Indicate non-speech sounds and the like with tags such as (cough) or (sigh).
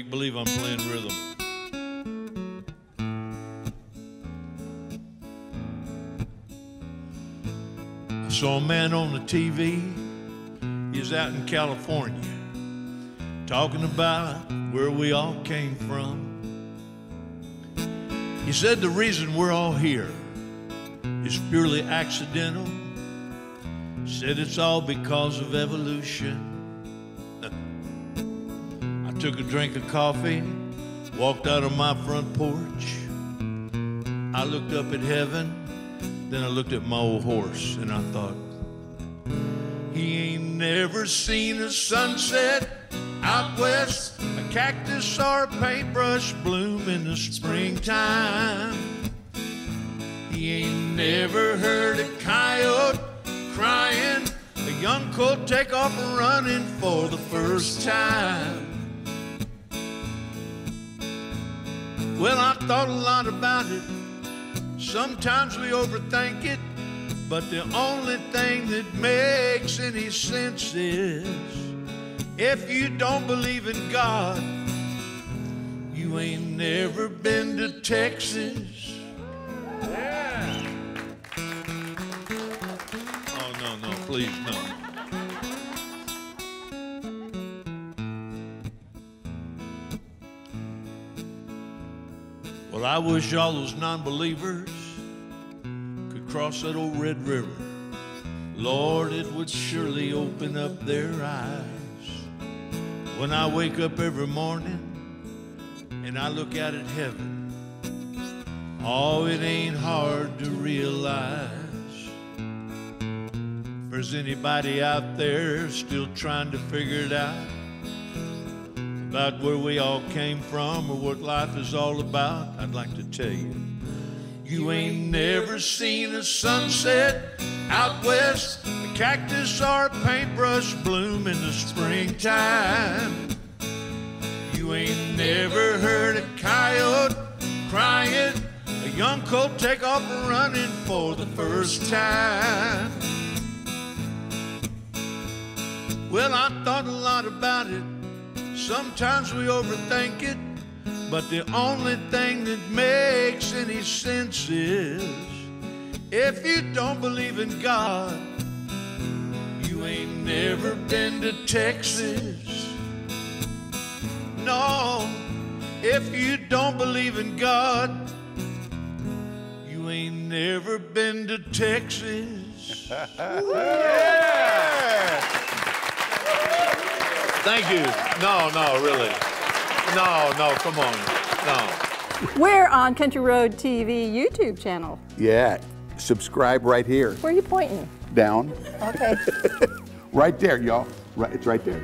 make believe I'm playing rhythm. I saw a man on the TV. He's out in California talking about where we all came from. He said the reason we're all here is purely accidental. Said it's all because of evolution. Took a drink of coffee, walked out of my front porch. I looked up at heaven, then I looked at my old horse, and I thought, he ain't never seen a sunset out west, a cactus or a paintbrush bloom in the springtime. He ain't never heard a coyote crying, a young colt take off running for the first time. Well, I thought a lot about it. Sometimes we overthink it, but the only thing that makes any sense is if you don't believe in God, you ain't never been to Texas. Yeah. Oh, no, no, please, no. Well, I wish all those non believers could cross that old Red River. Lord, it would surely open up their eyes. When I wake up every morning and I look out at heaven, oh, it ain't hard to realize. If there's anybody out there still trying to figure it out about where we all came from or what life is all about, I'd like to tell you. You ain't never seen a sunset out west the cactus or a paintbrush bloom in the springtime. You ain't never heard a coyote crying, a young colt take off running for the first time. Well, I Sometimes we overthink it, but the only thing that makes any sense is if you don't believe in God you ain't never been to Texas. No, if you don't believe in God, you ain't never been to Texas. (laughs) yeah! Thank you. No, no, really. No, no, come on. No. We're on Country Road TV YouTube channel. Yeah. Subscribe right here. Where are you pointing? Down. Okay. (laughs) right there, y'all. Right, it's right there.